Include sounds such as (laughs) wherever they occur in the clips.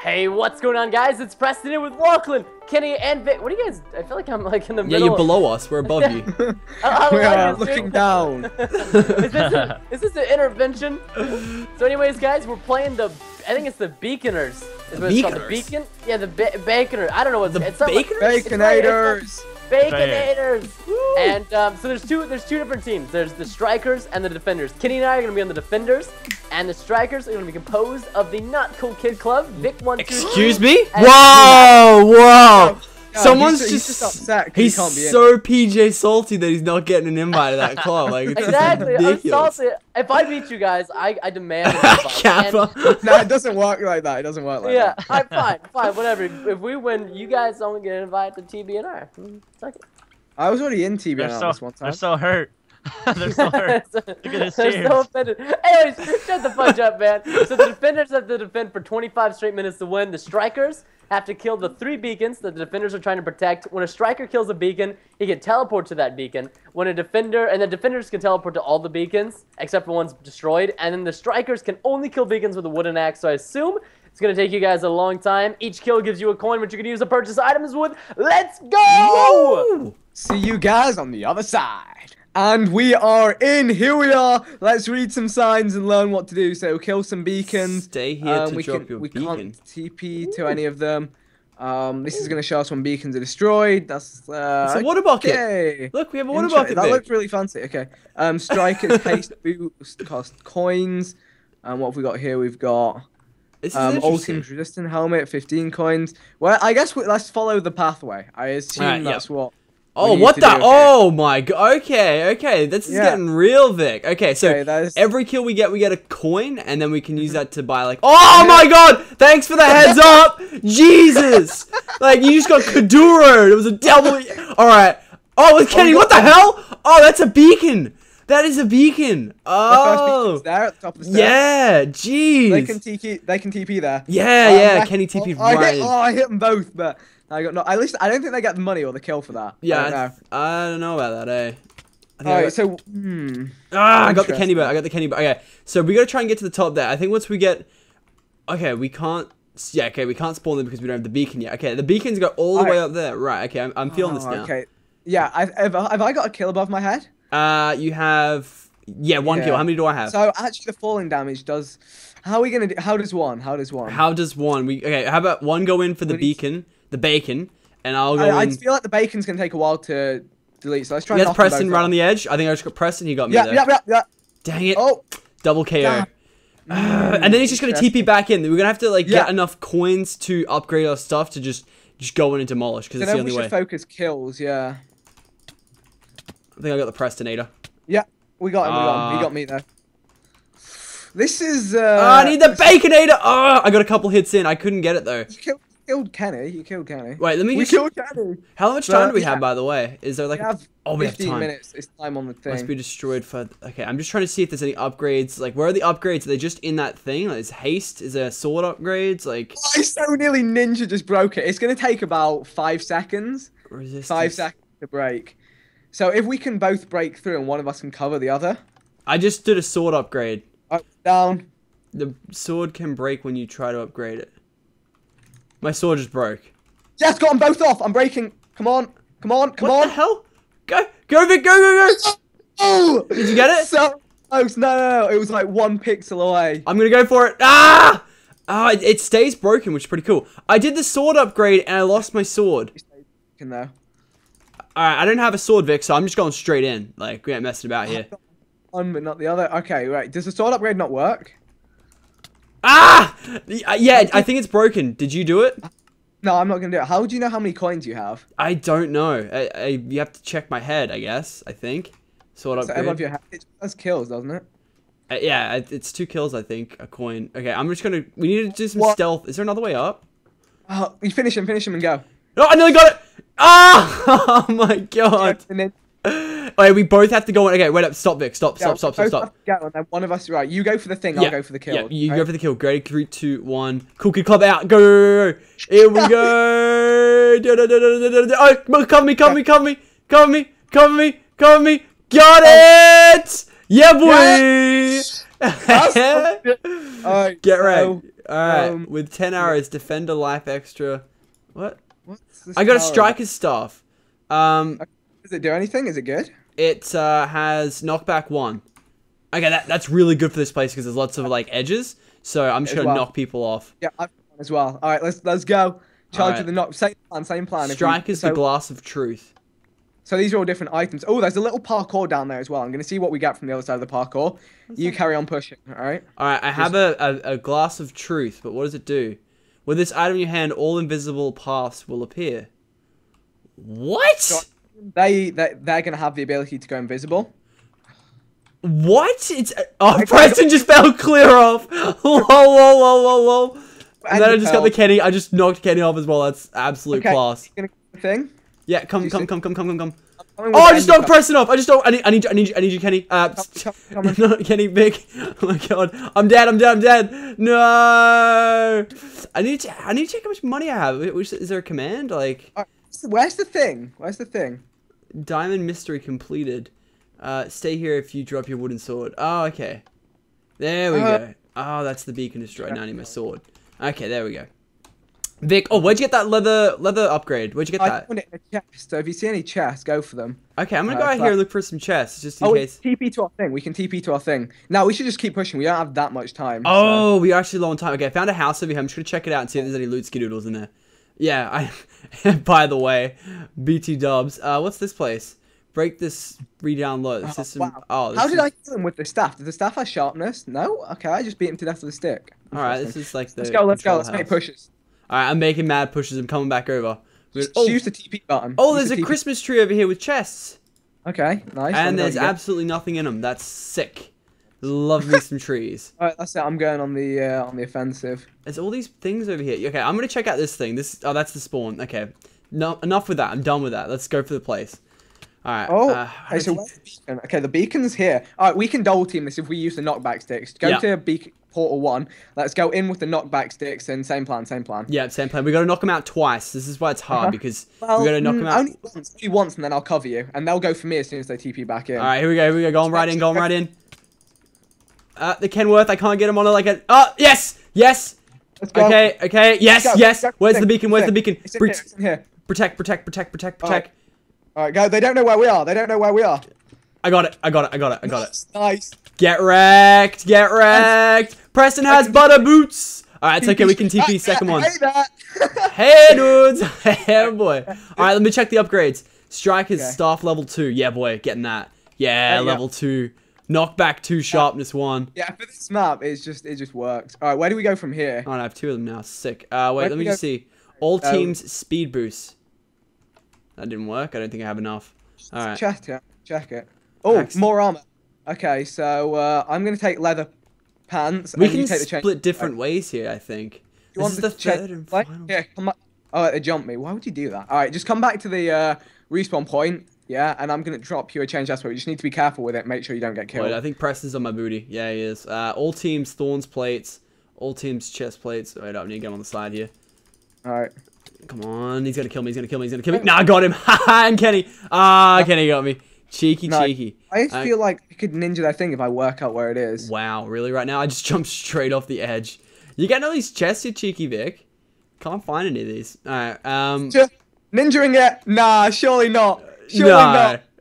Hey, what's going on, guys? It's Preston here with Lachlan, Kenny, and Vik. What are you guys? I feel like I'm like in the Yeah, middle. you're below us. We're above you. (laughs) Oh, oh, I, I We're this, looking (laughs) down. is, this a, is this an intervention? So, anyways, guys, we're playing the. I think it's the Beaconers. Is what it's called. The Beaconers? Beacon? Yeah, the ba Baconers. I don't know what The it's something like- Baconers? it's like- Baconators. Baconators. And um, so there's two there's two different teams. There's the strikers and the defenders. Kenny and I are gonna be on the defenders, and the strikers are gonna be composed of the Not Cool Kid Club, Vik One Two. Excuse me? Whoa, whoa! No, Someone's he's, just, he's just upset 'cause He's he can't be in. so PJ salty that he's not getting an invite to that club. Like it's Exactly. I'm ridiculous. salty. If I beat you guys, I, I demand. an (laughs) invite. Kappa. And- no, (laughs) it doesn't work like that. It doesn't work like yeah, that. I'm fine, fine, whatever. If we win, you guys don't get invited to TBNR. Suck it. I was already in TBN They're on so, this one time. (laughs) they're so hurt. they're so hurt. Look at his They're so offended. Anyways, shut the fudge up, man. So the defenders have to defend for 25 straight minutes to win. The strikers have to kill the three beacons that the defenders are trying to protect. When a striker kills a beacon, he can teleport to that beacon. When a defender, and the defenders can teleport to all the beacons except for one's destroyed. And then the strikers can only kill beacons with a wooden axe. So I assume it's gonna take you guys a long time. Each kill gives you a coin, which you can use to purchase items with. Let's go! Woo! See you guys on the other side. And we are in. Here we are. Let's read some signs and learn what to do. So kill some beacons. Stay here Um, to we drop can, your we beacon. can't TP to any of them. Um, this is going to show us when beacons are destroyed. That's uh, It's a water bucket. Okay. Look, we have a water bucket. That looks really fancy. Okay. Um, strikers (laughs) haste boost cost coins. And what have we got here? We've got This um, all teams resistant helmet, 15 coins. Well, I guess we, let's follow the pathway. I assume yeah. that's what. Oh, what the? Oh my god. Okay, okay. This is Yeah. getting real, Vik. Okay, so Okay, that is- every kill we get, we get a coin, and then we can use that to buy like. Oh my god! Thanks for the heads (laughs) up, Jesus! Like you just got (laughs) Kaduro. It was a double. All right. Oh, with Kenny. What the hell? Oh, that's a beacon. That is a beacon. Oh. there at the top of the stairs. Yeah. Jeez. They can TP. They can TP there. Yeah, Um, yeah. Kenny TP oh, I right. hit, in. oh, I hit them both, but I got no. At least I don't think they get the money or the kill for that. yeah. I don't know. I, I don't know about that, eh? I got- Alright, so hmm. Ah, I got the candy bar. I got the candy bar. Okay, so we gotta try and get to the top there. I think once we get, okay, we can't. Yeah, okay, we can't spawn them because we don't have the beacon yet. Okay, the beacons go all the way up there. Right. Okay, I'm, I'm feeling this Oh, now. Okay. Yeah, I, have, have I got a kill above my head? Uh, you have yeah one Yeah. kill. How many do I have? So actually, the falling damage does. How are we gonna do? How does one? How does one? How does one? We okay. How about one go in for the We need- beacon, the bacon, and I'll go I, I feel like the bacon's gonna take a while to delete. So let's try. That's and knock them Preston right on the edge. I think I just got Preston. He got me Yeah, there. yeah, yeah, yeah. Dang it! Oh, Double KO. Uh, (sighs) and then he's just gonna TP back in. We're gonna have to like get enough coins to upgrade our stuff to just just go in and demolish because so it's the only way. focus kills. Yeah. I think I got the Prestonator. Yeah, we got him. We got him. Ah. He got me there. This is. Uh, Oh, I need the Baconator! Oh, I got a couple hits in. I couldn't get it though. You killed, killed Kenny. You killed Kenny. Wait, let me we just. killed Kenny. How much but, time do we yeah. have, by the way? Is there like? We have oh, we have 15 time. minutes. It's time on the thing. Must be destroyed for. Okay, I'm just trying to see if there's any upgrades. Like, where are the upgrades? Are they just in that thing? Like, is haste? Is there sword upgrades? Like, I so nearly ninja just broke it. It's gonna take about five seconds. resistance? Five seconds to break. So if we can both break through and one of us can cover the other. I just did a sword upgrade. Up, down. The sword can break when you try to upgrade it. My sword just broke. Yes, got them both off. I'm breaking. Come on. Come on. Come what on. the hell? Go, go, Vik, go, go, go! Oh! Did you get it? So close. No, no, no. It was like one pixel away. I'm gonna go for it. Ah! Ah, it, it stays broken, which is pretty cool. I did the sword upgrade and I lost my sword. Can though. Alright, I don't have a sword, Vik, so I'm just going straight in. Like, we ain't messing about here. One but not the other. Okay, right. Does the sword upgrade not work? Ah! Yeah, I think it's broken. Did you do it? No, I'm not gonna do it. How do you know how many coins you have? I don't know. I, I, you have to check my head, I guess. I think. Sword So upgrade. above your head. It does kills, doesn't it? Uh, yeah, it's two kills, I think. A coin. Okay, I'm just gonna. We need to do some What? stealth. Is there another way up? Oh, you finish him, finish him, and go. No, I nearly got it. Ah! (laughs) Oh my god. (laughs) Then Wait, we both have to go. Okay, wait up. Stop, Vik. Stop, yeah, stop, stop, stop, stop. Go, and then one of us. Right, you go for the thing. Yeah, I'll go for the kill. Yeah, you right? go for the kill. Ready? Three, two, one. Cool Kid Club out. Go. Here we go. (laughs) Da, da, da, da, da, da, da. Oh, come cover me, cover me, cover me, cover me, cover me, cover me. Got it! Yeah, boy! (laughs) Alright, Get right. so- All right, Um, with ten arrows, defender life extra. What? What's this I got a striker's staff. Um, Does it do anything? Is it good? It uh, has knockback one. Okay, that that's really good for this place because there's lots of like edges. So I'm just As gonna well. knock people off. Yeah, I've got one as well. All right, let's let's go. Charge Alright. with the knock. Same plan. Same plan. If we- Strikers so, the glass of truth. so these are all different items. Oh, there's a little parkour down there as well. I'm gonna see what we get from the other side of the parkour. You carry on pushing. All right. All right, I have a, a, a glass of truth, but what does it do? With this item in your hand, all invisible paths will appear. What? They they they're gonna have the ability to go invisible. What? It's oh, Preston just fell clear off. (laughs) lol, lol, lol, lol, lol. And then I just got the Kenny. I just knocked Kenny off as well. That's absolute Okay. class. Thing. Yeah, come, come, come, come, come, come, come. Oh, I just knocked. Preston off. I just don't. I need. I need. I need. I need you, Kenny. Uh, Come, (laughs) come, come no, Kenny, Vik. (laughs) Oh my god, I'm dead. I'm dead. I'm dead. No. I need to. I need to check how much money I have. Is there a command like Where's the thing? Where's the thing? Diamond mystery completed? Uh, stay here if you drop your wooden sword. Oh, okay. There we Uh, go. Oh, that's the beacon destroyed. Now I need my sword. Okay, there we go. Vik, oh, where'd you get that leather leather upgrade? Where'd you get I that? found it in a chest. So if you see any chests, go for them. Okay, I'm gonna Uh, go out here and look for some chests just in Oh, case. TP to our thing. We can TP to our thing. Now we should just keep pushing. We don't have that much time. so- Oh, we are actually low on time. Okay, I found a house over here. I'm just gonna check it out and see if there's any loot skidoodles in there. Yeah, I. (laughs) by the way, BT Dubs. Uh, what's this place? Break this re-download Oh, system. wow. Oh, this How did is, I kill him with the staff? Did the staff have sharpness? No. Okay, I just beat him to death with a stick. All right, this is like the. Let's go. Let's go. Let's make pushes. All right, I'm making mad pushes. I'm coming back over. Just Oh, use the TP button. oh, Use there's the a TP Christmas tree over here with chests, Okay, nice. and there's absolutely nothing in them. That's sick. Love me some trees. (laughs) All right, that's it. I'm going on the uh, on the offensive. There's all these things over here. Okay, I'm gonna check out this thing. This oh, that's the spawn. Okay, no, enough with that. I'm done with that. Let's go for the place. All right. Oh, uh, okay, so the? Okay, the beacon's here. All right, we can double team this if we use the knockback sticks. Go Yeah. to beacon portal one. Let's go in with the knockback sticks and same plan, same plan. yeah, same plan. We gotta knock them out twice. This is why it's hard Uh-huh. because Well, we gotta knock them out. only once, only once, and then I'll cover you, and they'll go for me as soon as they TP back in. All right, here we go. Here we go. Going right in. Going right in. Uh, the Kenworth. I can't get him on it like a. Oh yes, yes. Let's go. Okay, okay. Yes, go, yes. go. Where's the beacon? Where's the beacon? It's in here. It's in here. protect, protect, protect, protect, All right. protect. All right, go. They don't know where we are. They don't know where we are. I got it. I got it. I got it. I got it. Nice. Get wrecked. Get wrecked. Preston has butter boots. All right, it's okay. We can TP second one. Hey, (laughs) dudes. (laughs) hey, boy. All right, let me check the upgrades. Strike is Okay. staff level two. Yeah, boy, getting that. Yeah, you go. level two. Knockback two, sharpness one. yeah, for this map, it's just it just works. All right, where do we go from here? Oh, and I have two of them now. Sick. Uh, wait, let me just see. All Oh. teams speed boost. That didn't work. I don't think I have enough. All right. Check it. Check it. Oh, Excellent. more armor. Okay, so uh, I'm gonna take leather pants. We can the split different ways here. I think. You This want is the chain- third and final. Yeah, come back. Oh, they jumped me. Why would you do that? All right, just come back to the uh, respawn point. Yeah, and I'm gonna drop you a change aspect. You just need to be careful with it. Make sure you don't get killed. Wait, I think Preston's on my booty. Yeah, he is. Uh, all teams thorns plates. All teams chest plates. Wait, I need to get him on the side here. All right. Come on, he's gonna kill me. He's gonna kill me. He's gonna kill me. Nah, I got him. (laughs) And Kenny. Ah, Kenny got me. Cheeky, No, cheeky. I just I- feel like I could ninja that thing if I work out where it is. Wow, really? Right now, I just (laughs) jumped straight off the edge. You getting all these chests, you cheeky Vik? Can't find any of these. All right. Um. Just ninjaing it? Nah, surely not. No. not. (laughs)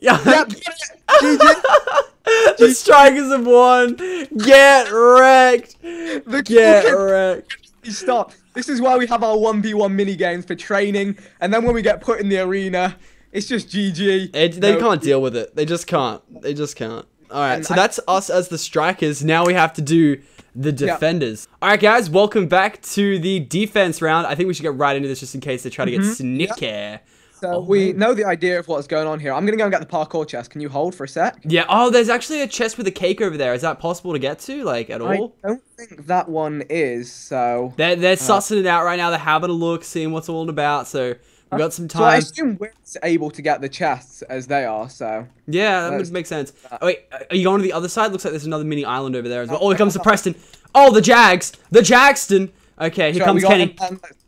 Yeah. Yep, get it. GG. the strikers have won. Get wrecked. The Get wrecked. (laughs) Stop. This is why we have our 1v1 mini games for training, and then when we get put in the arena, it's just GG. It, they No- can't deal with it. They just can't. They just can't. All right, And so I- that's us as the strikers. Now we have to do the defenders. All right, guys, welcome back to the defense round. I think we should get right into this just in case they try to get Mm-hmm. snicker. So Oh, we man. know the idea of what's going on here. I'm gonna go and get the parkour chest. Can you hold for a sec? Yeah. Oh, there's actually a chest with a cake over there. Is that possible to get to, like, at all? I don't think that one is. So. They're they're uh, sussing it out right now. They're having a look, seeing what's all about. So we've got some time. So I assume we're able to get the chests as they are. So. Yeah, that would make sense. Oh, wait, uh, are you going to the other side? Looks like there's another mini island over there as well. Oh, here comes the (laughs) Preston. Oh, the Jags. The Jagston. Okay, here So comes Kenny. him, let's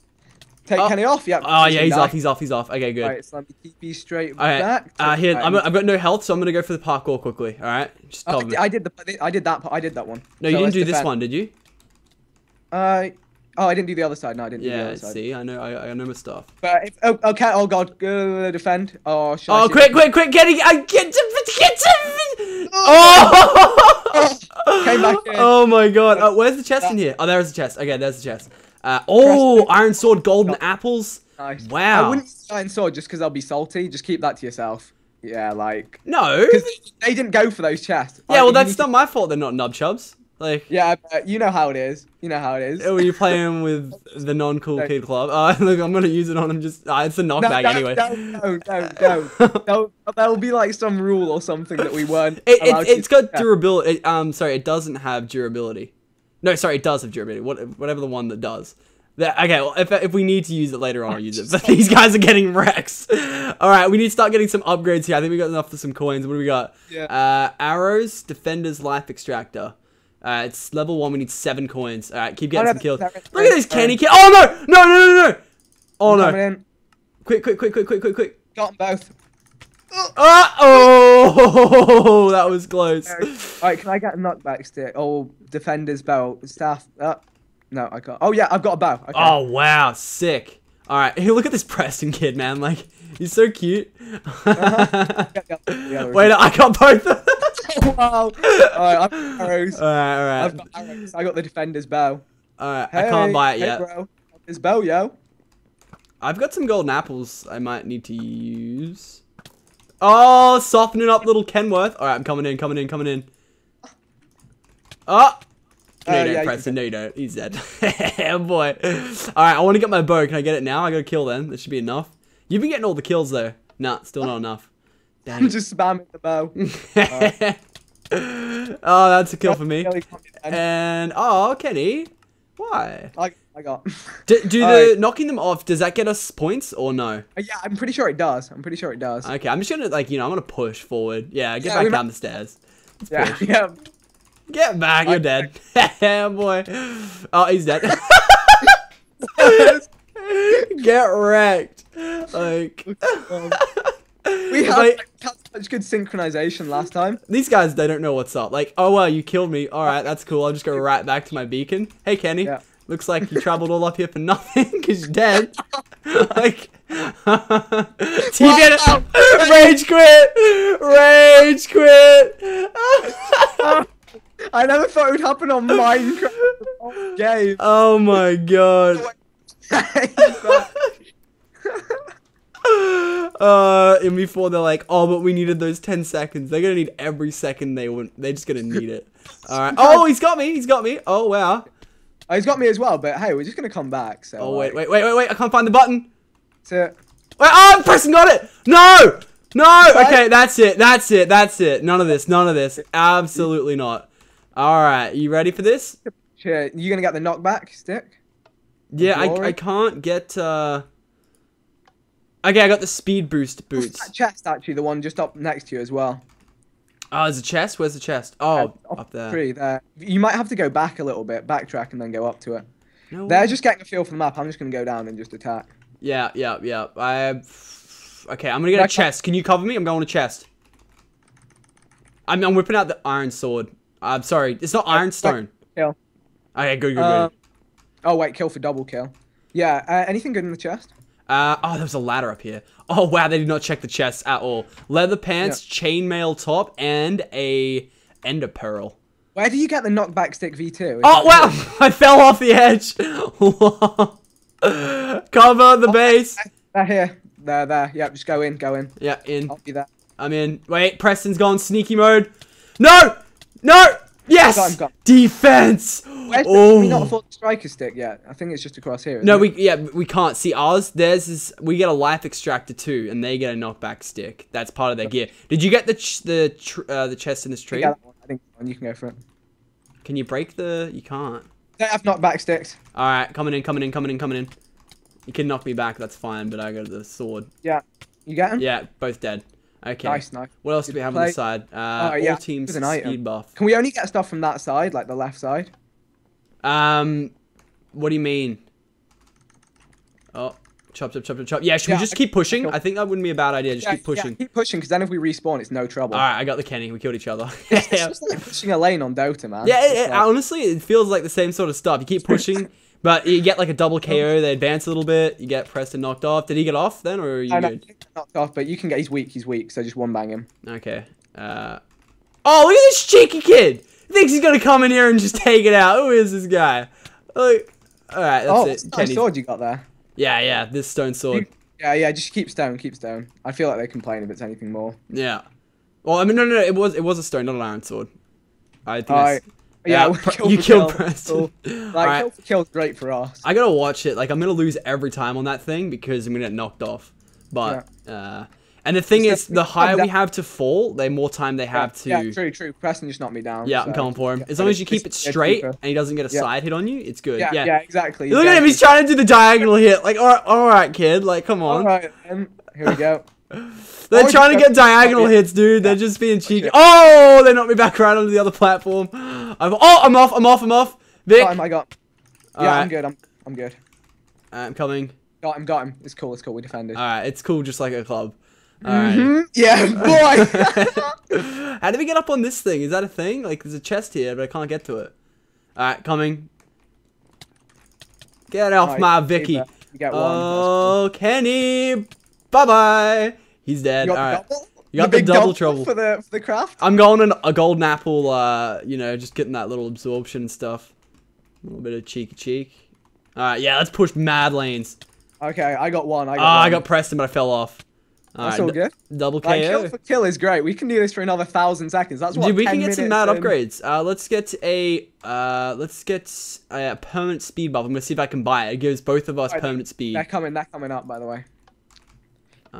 Take Oh. Kenny off. Yep. Oh, yeah, he's off. He's off. He's off. Okay, good. Alright, so let me TP straight All right. back. Uh, here, I'm, I've got no health, so I'm gonna go for the parkour quickly. All right, just Oh, cover me. I did the I did that I did that one. No, you didn't do this one, did you? Uh, oh, I didn't do the other side. No, I didn't do the Yeah, other side. see, I know, I, I know my stuff. But if, oh, okay. Oh God, go defend. Oh, Oh, quick, quick, quick, get it, I get to, get to, oh! Came back in. (laughs) Oh my god, uh, where's the chest in here? Oh, there's the chest. Okay, there's the chest. Uh, oh, iron sword, golden apples. Nice. Wow. I wouldn't use iron sword just because I'll be salty. Just keep that to yourself. Yeah, like No. because they, didn't go for those chests. Yeah, well, that's not my fault. They're not nub chubs. Like, Yeah, but you know how it is. You know how it is. when you're (laughs) playing with the non-cool No. kid club. Uh, (laughs) look, I'm gonna use it on him. Just, uh, it's a knockback no, anyway. no, no, no, no. (laughs) There'll, there'll be like some rule or something that we weren't. It, it, to it's got use. durability. It, um, sorry, it doesn't have durability. No, sorry, it does have durability. What, whatever the one that does. That, okay, well, if, if we need to use it later on, I'll use it. (laughs) But these guys are getting wrecks. All right, we need to start getting some upgrades here. I think we got enough for some coins. What do we got? Yeah. Uh, arrows, defender's life extractor. Uh, it's level one. We need seven coins. All right, keep getting no, some kills. Look no, at this no. candy kid. Oh no! No! No! No! No! Oh no! Quick! Quick! Quick! Quick! Quick! Quick! Quick! Got them both. Uh oh! (laughs) That was close. Alright, can I get a knockback stick? Oh, defender's belt, staff. Uh, no, I can't. Oh yeah, I've got a bow. Okay. Oh wow, sick. All right, (laughs) hey, look at this Preston kid, man. Like he's so cute. Yeah, yeah, yeah, Wait, I got both. (laughs) wow. Alright, I've got arrows. right, all I've got arrows. I got the defender's bow. all right. Hey, I can't buy it hey, yet. Bro. His bow, yo. I've got some golden apples. I might need to use. Oh, softening up little Kenworth. All right, I'm coming in, coming in, coming in. Oh. oh no, you don't, yeah, Preston. No, you don't. He's dead. (laughs) oh, boy. All right, I want to get my bow. Can I get it now? I got to kill them. That should be enough. You've been getting all the kills, though. Nah, still not enough. Dang I'm just spamming the bow. (laughs) oh, that's a kill for me. Really got me then. And oh, Kenny, why? I, I got. (laughs) Do, do the Alright. knocking them off? Does that get us points or no? Uh, yeah, I'm pretty sure it does. I'm pretty sure it does. Okay, I'm just gonna like you know I'm gonna push forward. Yeah, get Yeah, back down the stairs. yeah, yeah. Get back, you're dead. yeah, (laughs) (laughs) boy. Oh, he's dead. get wrecked. Like um, We had Like- such good synchronization last time. these guys, they don't know what's up. Like, oh well, you killed me. All right, that's cool. I'll just go right back to my beacon. Hey, Kenny. Yeah. Looks like you traveled all up here for nothing because you're dead. (laughs) like, (laughs) TV Wow. rage quit, rage quit. (laughs) I never thought it would happen on Minecraft. Game. oh my god. Uh, and before they're like, oh, but we needed those ten seconds. They're gonna need every second they want. They're just gonna need it. All right. Oh, he's got me. He's got me. Oh wow. Oh, he's got me as well, but hey, we're just gonna come back. So. Oh wait, wait, wait, wait, wait! I can't find the button. So, Wait, oh, Preston got it. No, no. Okay, that's it. That's it. That's it. None of this. None of this. Absolutely not. All right, you ready for this? sure, you gonna get the knockback stick? Yeah, I, I can't get. uh Okay, I got the speed boost boots. That chest, actually, the one just up next to you as well. Oh, there's a chest. Where's the chest? Oh, Off up there. Three there. You might have to go back a little bit, backtrack, and then go up to it. No They're just getting a feel for the map. I'm just gonna go down and just attack. Yeah, yeah, yeah. I. Okay, I'm gonna get a chest. Can you cover me? I'm going to chest. I'm, I'm whipping out the iron sword. I'm sorry, it's not iron stone. Kill. Okay, good, good, Uh, good. oh wait, kill for double kill. Yeah. Uh, anything good in the chest? Uh, oh, there was a ladder up here. Oh wow, they did not check the chests at all. Leather pants, chainmail top, and a ender pearl. Where do you get the knockback stick V2? Is Oh wow? (laughs) I fell off the edge. (laughs) Cover the base. They're here. There, there. Yep, just go in, go in. Yeah, in. I'll be there. I'm in. Wait, Preston's gone sneaky mode. No, no. Yes. Got him, got him. Defense. Where's oh. we not afford the striker stick yet? I think it's just across here. No, it? we yeah we can't see ours. Theirs is we get a life extractor too, and they get a knockback stick. That's part of their gear. Did you get the ch- the tr- uh, the chest in this tree? Yeah, that one. I think one. you can go for it. Can you break the? You can't. They have knockback sticks. All right, coming in, coming in, coming in, coming in. You can knock me back. That's fine, but I got the sword. Yeah. You get him. Yeah, both dead. Okay. Nice, nice. What else do we have on the side? Uh, Oh, yeah, all teams an item. speed buff. Can we only get stuff from that side, like the left side? Um, what do you mean? Oh, Chop, chop, chop, chop, chop. Yeah, should Yeah, we just keep pushing? I think that wouldn't be a bad idea. Just Yeah, keep pushing. Yeah, keep pushing, because then if we respawn, it's no trouble. All right, I got the Kenny. We killed each other. (laughs) It's (laughs) just like pushing a lane on Dota, man. yeah. It, it- like- honestly, it feels like the same sort of stuff. You keep (laughs) pushing, but you get like a double KO. They advance a little bit. You get Preston knocked off. Did he get off then, or are you I good? he's knocked off, but you can get. He's weak. He's weak. So just one bang him. Okay. Uh. Oh, look at this cheeky kid. He thinks he's gonna come in here and just take it out. Who is this guy? Like, all right, that's oh, it. that Kenny's- sword you got there? Yeah, yeah. This stone sword. Yeah, yeah. Just keep stone. Keep stone. I feel like they complain if it's anything more. Yeah. Well, I mean, no, no, no. It was, it was a stone, not an iron sword. I think. Yeah, Yeah, kill you killed kill. Preston. Cool. (laughs) Like Alright. kill for kill's great for us. I gotta watch it. Like, I'm gonna lose every time on that thing because I'm gonna get knocked off. But, uh, and the thing It's is, the higher we have to fall, the more time they have to. Yeah, true, true. Preston just knocked me down. Yeah, I'm coming for him. As long as you keep it straight and he doesn't get a Yeah. side hit on you, it's good. Yeah, Yeah. yeah, exactly. Look at him. He's trying to do the diagonal hit. Like, all right, all right, kid. Like, come on. All right, then. Here we go. They're trying to get diagonal hits, dude. They're just being cheeky. Oh, they knocked me back right onto the other platform. I'm, oh, I'm off. I'm off. I'm off. Vik, Got him. I got. Yeah, Alright. I'm good. I'm. I'm good. I'm coming. Got him. Got him. It's cool. It's cool. We defended. All right, it's cool, just like a club. All right. Mhm. Yeah, (laughs) boy. (laughs) How do we get up on this thing? Is that a thing? Like, there's a chest here, but I can't get to it. All right, coming. Get off Alright, my Vicky. get- You get one. Oh, Kenny. Bye bye. He's dead. You got right. the double. You got the the double trouble. for the for the craft. I'm going in a golden apple, uh, you know, just getting that little absorption and stuff. A little bit of cheeky cheek. Alright, yeah, let's push mad lanes. Okay, I got one. I Ah, got. I one. got Preston, but I fell off. That's Alright, all good. double Like, kill for kill is great. We can do this for another thousand seconds. That's what. Dude, we 10 can get some mad in. upgrades. Uh, let's get a, uh, let's get a permanent speed buff. I'm gonna see if I can buy it. It gives both of us Alright, permanent speed. They're coming. They're coming up. By the way.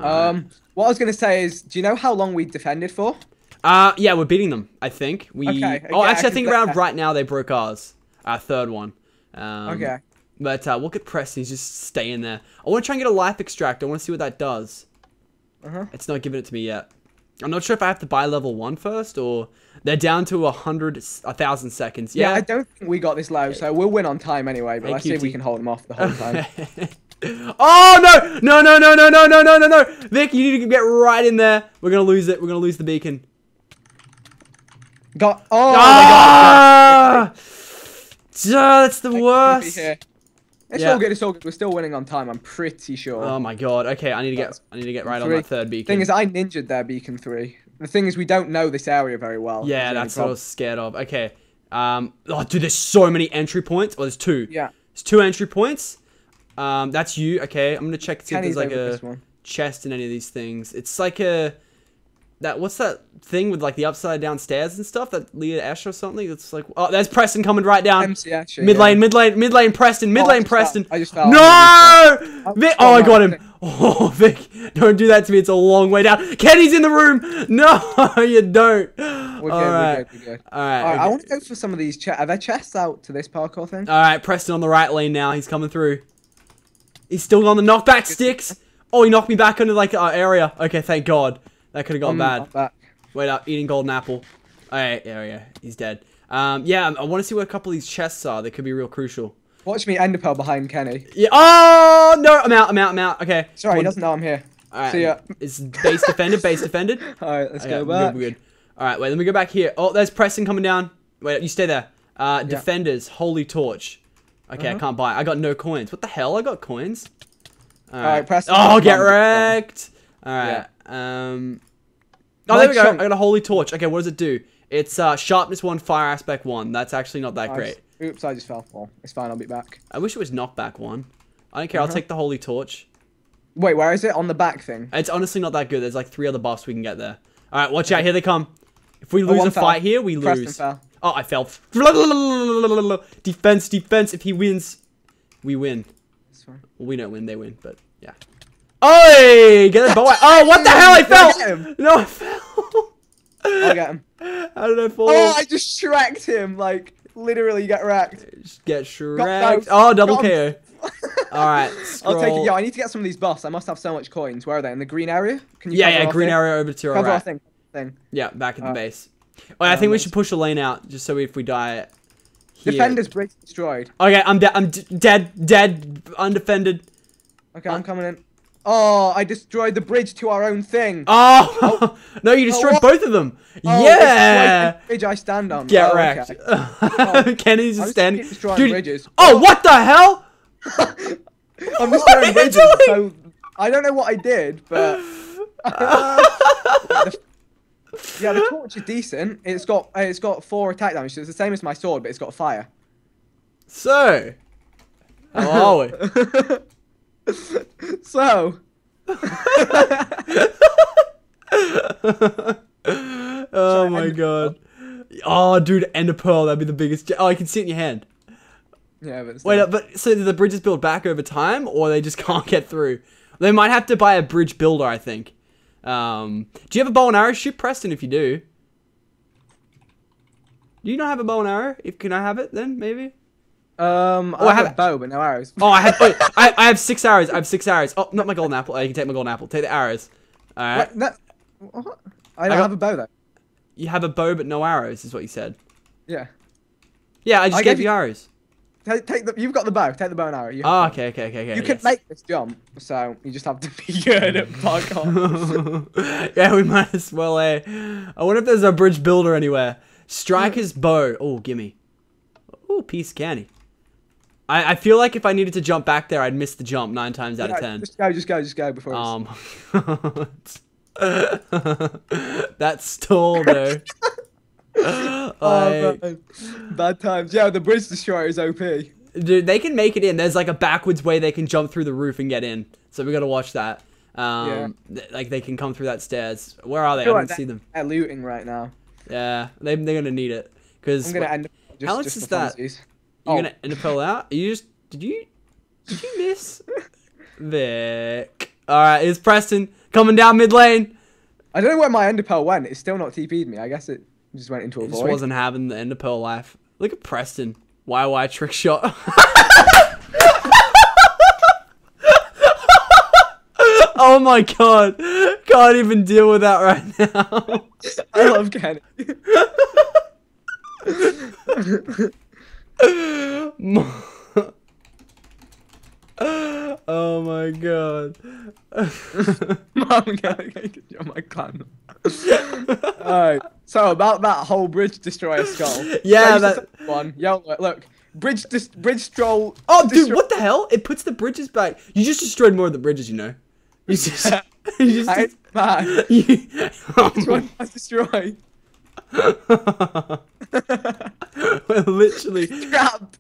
Um, what I was gonna say is, do you know how long we defended for? Uh, yeah, we're beating them. I think we. Okay, oh, yeah, actually, I think around right now they broke ours. Our third one. Um, Okay. But uh, look at Preston. He's just staying there. I want to try and get a life extract. I want to see what that does. Uh huh. It's not giving it to me yet. I'm not sure if I have to buy level one first or they're down to a hundred, a thousand seconds. Yeah. Yeah. I don't think we got this low, so we'll win on time anyway. But Hey, let's see if we can hold them off the whole time. (laughs) oh no! No! No! No! No! No! No! No! No! No! Vik, you need to get right in there. We're gonna lose it. We're gonna lose the beacon. got. Oh Ah! Ah, That's the my worst. It's Yeah. all good. It's all good. We're still winning on time. I'm pretty sure. Oh my god. Okay, I need to get. I need to get right on that third beacon. thing is, I ninjaed their beacon three. The thing is, we don't know this area very well. Yeah, Is the only that's what I was scared of. Okay. Um. Oh, dude, there's so many entry points. Well, there's two. Yeah. There's two entry points. Um, that's you. Okay, I'm gonna check to see Kenny's if there's like a chest in any of these things. It's like a that what's that thing with like the upside down stairs and stuff that lead to Ash or something? It's like oh, there's Preston coming right down. Mid lane, mid lane, mid lane, Preston, mid Oh, I lane, fell. Preston. I just fell. No, Vik. Oh, I got him. (laughs) Oh, Vik, don't do that to me. It's a long way down. Kenny's in the room. (laughs) No, you don't. We're All good. right. We're good. We're good. All right. All right, I want to go for some of these. Ch- are there chests out to this parkour thing? All right, Preston on the right lane now. He's coming through. He's still on the knockback sticks. Oh, he knocked me back into like our area. Okay, thank God. That could have gone Um, bad. Wait up, eating golden apple. All right, yeah, yeah, he's dead. Um, yeah, I want to see what a couple of these chests are. They could be real crucial. Watch me ender pearl behind Kenny. Yeah. Oh no, I'm out. I'm out. I'm out. Okay. Sorry, he doesn't know I'm here. All right. See ya. It's base defended. Base defended. (laughs) All right, let's Okay, go we're back. good, we're good. All right, wait. Let me go back here. Oh, there's Preston coming down. Wait, you stay there. Uh, defenders, holy torch. Okay, I Uh-huh. can't buy. it. I got no coins. What the hell? I got coins. All right. right, Preston, Oh, get on, wrecked. All right. Um. Oh, there we go. I got a holy torch. Okay, what does it do? It's uh, sharpness one, fire aspect one. That's actually not that Nice. great. Oops, I just fell. Well, it's fine. I'll be back. I wish it was knockback one. I don't care. I'll Uh-huh. take the holy torch. Wait, where is it? On the back thing. It's honestly not that good. There's like three other buffs we can get there. All right, watch out. Here they come. If we lose one a fell. fight here, we Preston lose. fell. Oh, I fell. Defense, defense. If he wins, we win. Well, we don't win, they win, but yeah. Oi! Get boy. Oh, what the hell? I (laughs) I fell! No, I fell. I'll get him. (laughs) How did I fall? Oh, I just shreked him. Like, literally get wrecked. Just get Got shreked. Oh, double Got 'em. KO. (laughs) Alright, I'll take it. scroll. Yo, I need to get some of these buffs. I must have so much coins. Where are they? In the green area? Can you? Yeah, yeah, green thing? area over to your Cover our right. thing. thing. Yeah, back at the Uh, base. Oh, I think we um, should push the lane out, just so if we die here. Defenders bridge destroyed. Okay, I'm dead. I'm d- dead. Dead. Undefended. Okay, I'm coming in. Oh, I destroyed the bridge to our own thing. Oh, oh. (laughs) no, you destroyed oh, what? both of them. Oh, yeah. bridge I stand on. Get Oh, wrecked. okay. (laughs) Oh. Kenny's just standing. Dude, bridges. Oh, what the hell? (laughs) I'm destroying bridges. So I don't know what I did, but yeah, the torch is decent. It's got uh, it's got four attack damage. So it's the same as my sword, but it's got fire. So, how are we? (laughs) so (laughs) oh my god. Oh, dude, Ender Pearl, that'd be the biggest. Oh, I can see it in your hand. yeah, but Wait, uh, but so do the bridges build back over time, or they just (laughs) can't get through? They might have to buy a bridge builder, I think. Um, do you have a bow and arrow? Shoot Preston if you do. Do you not have a bow and arrow? If can I have it then, maybe? um, Oh, I I have a bow, but no arrows. Oh, I have. Wait, (laughs) I, I have six arrows. I have six arrows. Oh, not my golden apple. Oh, you can take my golden apple. Take the arrows. All right. What? No, what? I don't got- have a bow though. You have a bow but no arrows, is what you said. Yeah. Yeah, I just I gave gave you you- arrows. Take, take the. You've got the bow. Take the bow and arrow. You, Oh, okay, okay, okay, okay. You can yes. make this jump, so you just have to be (laughs) good at parkour. (laughs) (laughs) yeah, we might as well. Eh? I wonder if there's a bridge builder anywhere. Striker's bow. Oh, gimme. Oh, piece of candy. I, I feel like if I needed to jump back there, I'd miss the jump nine times out of ten. Just go, just go, just go before. Um, that's stall though. (laughs) oh, Like, man. Bad times. Yeah, the bridge destroyer is OP. dude, they can make it in. There's like a backwards way they can jump through the roof and get in. So we gotta watch that. Um, th- like they can come through that stairs. Where are they? I, feel don't like see them. They're looting right now. Yeah, they they're gonna need it because I'm gonna end just, Alex just is that? funsies. You're Oh. gonna end up pull out. You just did you did you miss (laughs) Vik? All right, it's Preston coming down mid lane. I don't know where my enderpearl went. It's still not TP'd me. I guess it just went into a He just wasn't having the end of pearl life. Look at Preston. YY trick shot. (laughs) oh my god. Can't even deal with that right now. (laughs) I love Kenny. (laughs) (gasps) oh my god. (laughs) Mom, Kenny, you're my clan. (laughs) Alright. So about that whole bridge destroyer skull. Yeah, that- one. Yo, look, look. Bridge dis- bridge stroll. Oh, dude, what the hell? It puts the bridges back. You just destroyed more of the bridges, you know. You (laughs) just, you just, I, man, you, oh which one I destroyed? We're (laughs) literally.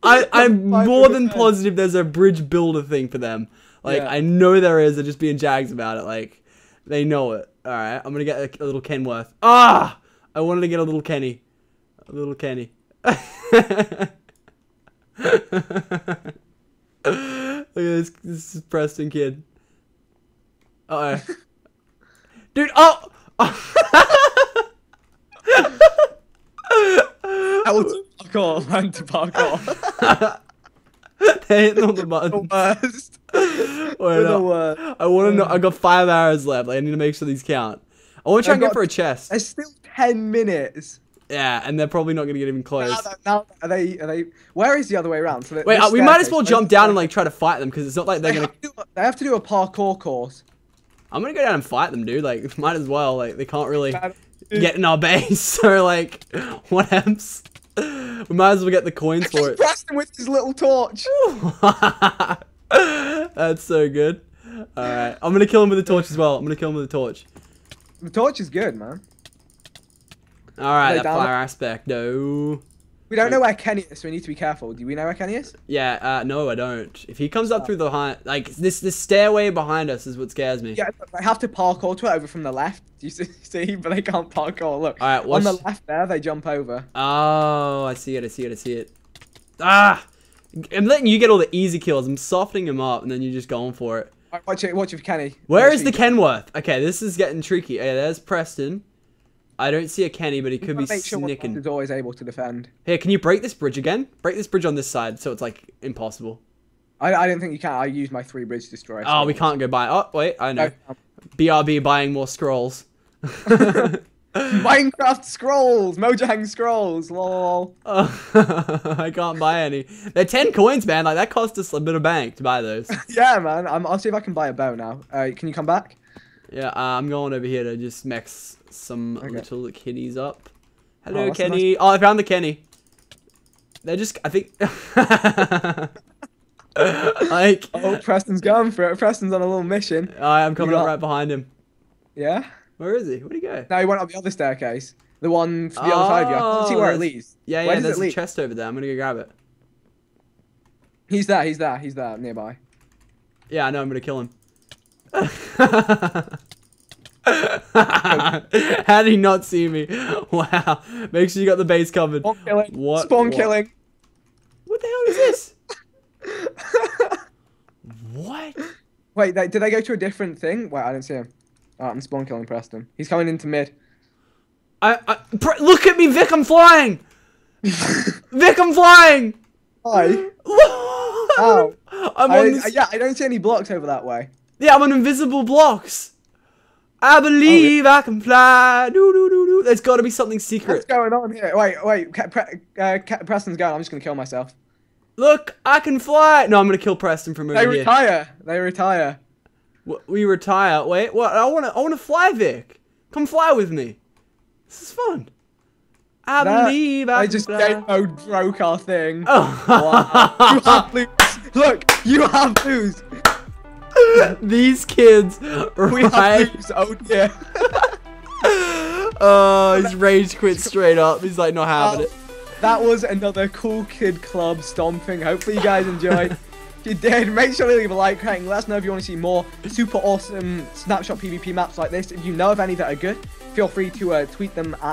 I, (laughs) I'm more than positive there's a bridge builder thing for them. Like, Yeah. I know there is. They're just being jags about it. Like, they know it. Alright, I'm gonna get a, a little Kenworth. Ah! I wanted to get a little Kenny. A little Kenny. (laughs) Look at this, this is Preston kid. Uh oh. Dude, oh! I will parkour. (laughs) Learn to parkour. they hit all the the worst. Wait, the worst. I want to know. I got five arrows left. I need to make sure these count. I want to try and go for a chest. There's still ten minutes. Yeah, and they're probably not gonna get even close. that- now are they? Are they? Where is the other way around? So Wait, uh, we might as well jump down and like try to fight them because it's not like they're They gonna. have, to they have to do a parkour course. I'm gonna go down and fight them, dude. Like, (laughs) might as well. Like, they can't really get in our (laughs) base. So like, what else? (laughs) We might as well get the coins for it. Preston with his little torch. (laughs) That's so good. All right, I'm gonna kill him with a torch as well. I'm gonna kill him with a torch. The torch is good, man. All right, that fire aspect. No. We don't know where Kenny is, so we need to be careful. Do we know where Kenny is? Yeah, uh, no, I don't. If he comes up through the high, like this, this stairway behind us is what scares me. Yeah, they have to parkour to it over from the left. You (laughs) see? But they can't parkour. Look. All right, On the left there, they jump over. Oh, I see it. I see it. I see it. Ah, I'm letting you get all the easy kills. I'm softening him up, and then you're just going for it. Right, watch it. Watch it Kenny. Where Watch is the it. Kenworth? Okay, this is getting tricky. Okay, there's Preston. I don't see a Kenny, but he could be make sure snicking. is always able to defend. Here, can you break this bridge again? Break this bridge on this side, so it's like impossible. I, I don't think you can. I used my three bridge destroyer. Oh, we can't go by. Oh, wait, I know. No, BRB buying more scrolls. (laughs) Minecraft scrolls, Mojang scrolls, lol. (laughs) I can't buy any. They're 10 coins, man. Like, that cost us a bit of bank to buy those. (laughs) Yeah, man. I'm, I'll see if I can buy a bow now. Uh, can you come back? Yeah, uh, I'm going over here to just mix some Okay. little kitties up. Oh, Hello, a Kenny. Oh, I found the Kenny. They're just, I think. like, Oh, Preston's going for it. Preston's on a little mission. I am coming You up right behind him. Yeah. Where is he? Where'd he go? Now he went up the other staircase. The one to the other side of you. I can't see Oh, where it oh, there's- leads. Yeah, yeah, there's a lead? chest over there. I'm gonna go grab it. He's there. He's there. He's there nearby. Yeah, I know. I'm gonna kill him. (laughs) How did he not see me? (laughs) Wow. Make sure you got the base covered. Spawn killing. What- Spawn what? killing. What the hell is this? (laughs) what? Wait, they, did they go to a different thing? Wait, I didn't see him. Oh, I'm spawn killing Preston. He's coming into mid. I, I pr- look at me, Vik. I'm flying. (laughs) Vik, I'm flying. Hi. (laughs) I'm on I, this. yeah, I don't see any blocks over that way. Yeah, I'm on invisible blocks. I believe I can fly. Doo, doo, doo, doo. There's got to be something secret. What's going on here? Wait, wait. Pre- uh, Preston's going. I'm just gonna kill myself. Look, I can fly. No, I'm gonna kill Preston from over They here. retire. They retire. We retire. Wait, what? I wanna, I wanna fly, Vik. Come fly with me. This is fun. I That- believe I, I just mode broke our thing. Oh. Wow. you have blues. Look, you have blues. (laughs) These kids, We have blues. Oh dear. (laughs) Oh, he's rage quit straight up. He's like not having Oh, it. That was another cool kid club stomping. Hopefully you guys enjoyed. (laughs) if you did, make sure to leave a like rating. Let us know if you want to see more super awesome snapshot PvP maps like this. If you know of any that are good, feel free to uh, tweet them at